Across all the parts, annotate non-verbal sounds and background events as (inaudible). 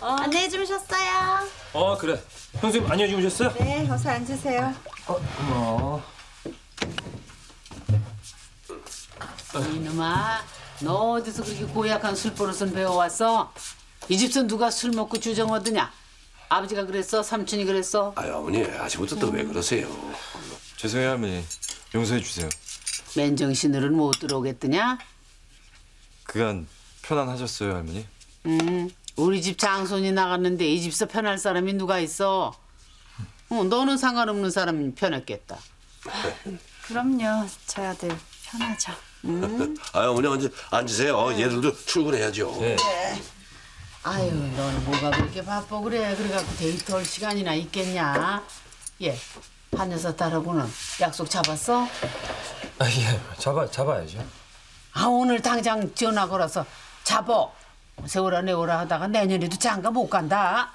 안내해 주무셨어요? 어 그래. 형수님 안녕히 주무셨어요? 네, 어서 앉으세요. 어. 이놈아, 너 어디서 그렇게 고약한 술버릇은 배워왔어? 이 집서 누가 술 먹고 주정 얻으냐? 아버지가 그랬어? 삼촌이 그랬어? 아유 어머니 아침부터 또 왜 그러세요? 죄송해요 할머니. 용서해 주세요. 맨정신으로는 못 들어오겠더냐? 그간 편안하셨어요 할머니? 음, 우리 집 장손이 나갔는데 이 집서 편할 사람이 누가 있어? 어, 너는 상관없는 사람이 편했겠다. 그럼요, 저희 아들 편하죠. 아유 어머니 앉으, 앉으세요. 얘들도 출근해야죠. 네. 아유, 너는 뭐가 그렇게 바빠 그래? 그래갖고 데이트할 시간이나 있겠냐? 예, 한 여섯 딸하고는 약속 잡았어? 아 예. 잡아 잡아야죠. 아 오늘 당장 전화 걸어서 잡어 세월아 내월아 하다가 내년에도 장가 못 간다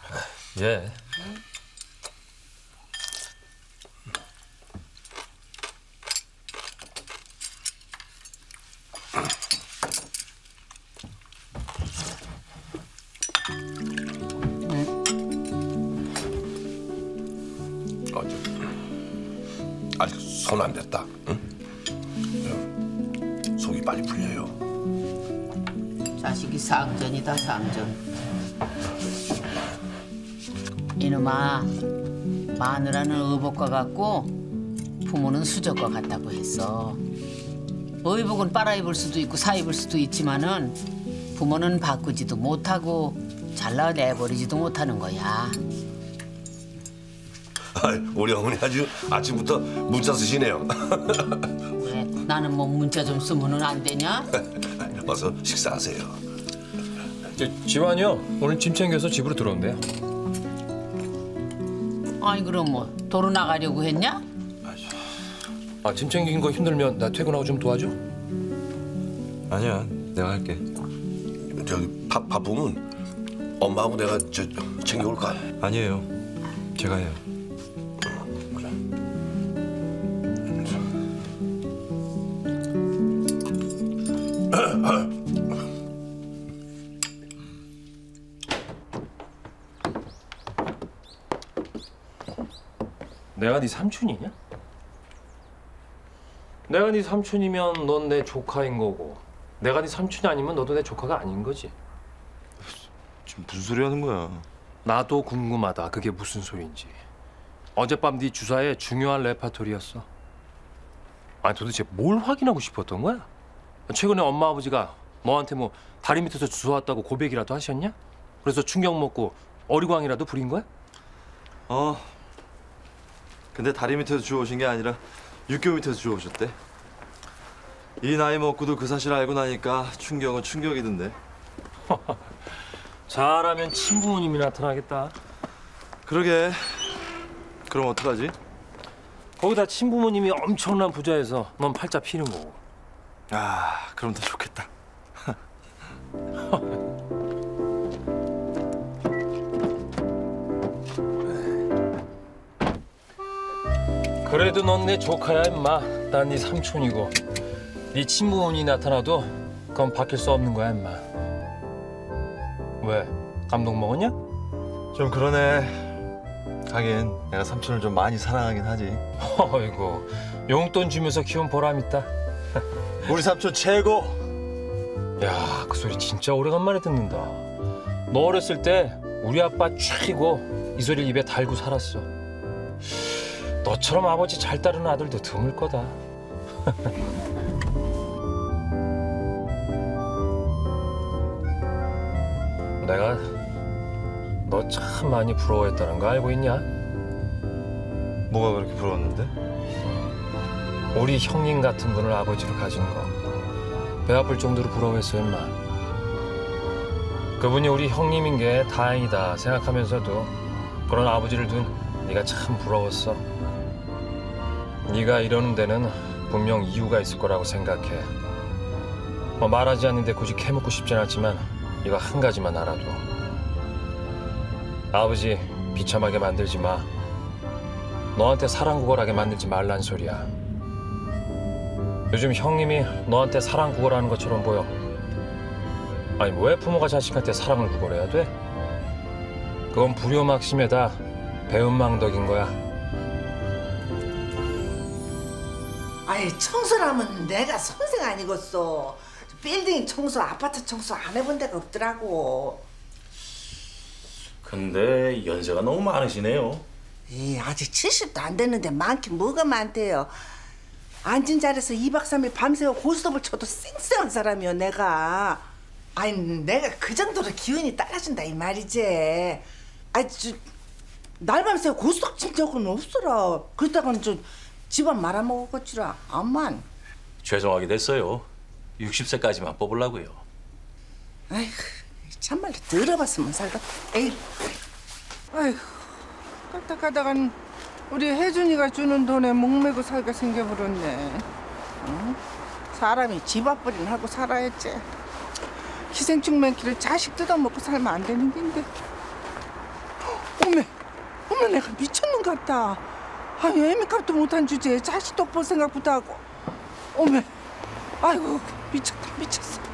예. 어, 저, 아직 손 안 댔다. 응? 응. 속이 빨리 풀려요. 자식이 상전이다 상전. 이놈아 마누라는 의복과 같고 부모는 수족과 같다고 했어. 의복은 빨아 입을 수도 있고 사 입을 수도 있지만은 부모는 바꾸지도 못하고 잘라내버리지도 못하는 거야. 우리 어머니 아주 아침부터 문자 쓰시네요. (laughs) 왜 나는 뭐 문자 좀 쓰면은 안 되냐? (laughs) 어서 식사하세요. 저, 지환이요. 오늘 짐 챙겨서 집으로 들어온대요. 아니 그럼 뭐 도로 나가려고 했냐? 아 짐 챙긴 거 힘들면 나 퇴근하고 좀 도와줘. 아니야. 내가 할게. 저기 밥 바쁘면 엄마하고 내가 저 챙겨올까? 아니에요. 제가 해요. 내가 네 삼촌이냐? 내가 네 삼촌이면 넌 내 조카인 거고 내가 네 삼촌이 아니면 너도 내 조카가 아닌 거지. 지금 무슨 소리 하는 거야? 나도 궁금하다. 그게 무슨 소리인지. 어젯밤 네 주사에 중요한 레파토리였어. 아니 도대체 뭘 확인하고 싶었던 거야? 최근에 엄마 아버지가 너한테 뭐 다리 밑에서 주워 왔다고 고백이라도 하셨냐? 그래서 충격 먹고 어리광이라도 부린 거야? 어. 근데 다리 밑에서 주워오신 게 아니라 육교 밑에서 주워오셨대. 이 나이 먹고도 그 사실 알고 나니까 충격은 충격이던데. (laughs) 잘하면 친부모님이 나타나겠다. 그러게. 그럼 어떡하지? 거기다 친부모님이 엄청난 부자여서 넌 팔자 피는 거고. 아, 그럼 더 좋겠다. 그래도 넌 내 조카야 임마. 난 네 삼촌이고. 네 친부모님이 나타나도 그건 바뀔 수 없는 거야 임마. 왜? 감동 먹었냐? 좀 그러네. 하긴 내가 삼촌을 좀 많이 사랑하긴 하지. (laughs) 어이구 용돈 주면서 키운 보람 있다. (laughs) 우리 삼촌 최고. 야, 그 소리 진짜 오래간만에 듣는다. 너 어렸을 때 우리 아빠 쫙이고 이 소리를 입에 달고 살았어. 너처럼 아버지 잘 따르는 아들도 드물 거다. (laughs) 내가 너 참 많이 부러워했다는 거 알고 있냐? 뭐가 그렇게 부러웠는데? 우리 형님 같은 분을 아버지로 가진 거. 배 아플 정도로 부러워했어, 임마. 그분이 우리 형님인 게 다행이다 생각하면서도 그런 아버지를 둔 네가 참 부러웠어. 네가 이러는 데는 분명 이유가 있을 거라고 생각해. 뭐 말하지 않는데 굳이 캐묻고 싶진 않지만 이거 한 가지만 알아둬. 아버지 비참하게 만들지 마. 너한테 사랑 구걸하게 만들지 말란 소리야. 요즘 형님이 너한테 사랑 구걸하는 것처럼 보여. 아니 왜 부모가 자식한테 사랑을 구걸해야 돼? 그건 불효막심에다 배은망덕인 거야. 아이 청소라면 내가 선생 아니겠어. 빌딩 청소, 아파트 청소 안 해본 데가 없더라고. 근데 연세가 너무 많으시네요. 이 아직 70도 안 됐는데 많긴 뭐가 많대요. 앉은 자리에서 2박 3일 밤새워 고스톱을 쳐도 쌩쌩한 사람이요 내가. 아니 내가 그 정도로 기운이 따라준다 이 말이지. 아이 저 날 밤새 고스톱 친 적은 없어라. 그러다가는 저 집안 말아먹었지라 암만. 죄송하게 됐어요. 60세까지만 뽑으려고요. 아이고 참말로 들어봤으면 살다. 에이 아이고 까딱하다간 우리 혜준이가 주는 돈에 목매고 살게 생겨버렸네. 어? 사람이 집 앞벌이는 하고 살아야지. 기생충 맨키를 자식 뜯어먹고 살면 안 되는 긴데. 어메, 어메 내가 미쳤는 것 같다. 아니 애미값도 못한 주제에 자식 덕볼 생각부터 하고. 어메, 아이고 미쳤다 미쳤어.